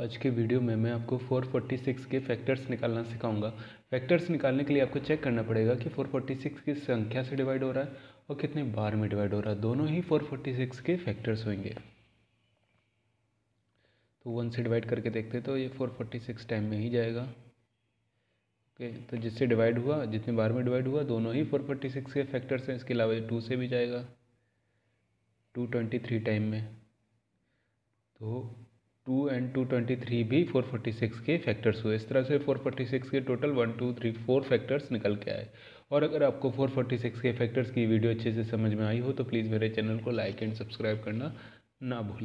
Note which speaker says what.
Speaker 1: आज के वीडियो में मैं आपको 446 के फैक्टर्स निकालना सिखाऊँगा। फैक्टर्स निकालने के लिए आपको चेक करना पड़ेगा कि 446 किस संख्या से डिवाइड हो रहा है और कितने बार में डिवाइड हो रहा है। दोनों ही 446 के फैक्टर्स होंगे। तो वन से डिवाइड करके देखते हैं तो ये 446 टाइम में ही जाएगा। ओके तो जिससे डिवाइड हुआ, जितने बार में डिवाइड हुआ, दोनों ही 446 के फैक्टर्स हैं। इसके अलावा टू से भी जाएगा। टू ट्वेंटी थ्री टाइम में। तो two and two twenty three भी फोर फोर्टी सिक्स के फैक्टर्स हुए। इस तरह से फोर फोर्टी सिक्स के total one two three four factors निकल के आए। और अगर आपको फोर फोर्टी सिक्स के फैक्टर्स की वीडियो अच्छे से समझ में आई हो तो प्लीज़ मेरे चैनल को लाइक एंड सब्सक्राइब करना ना भूलें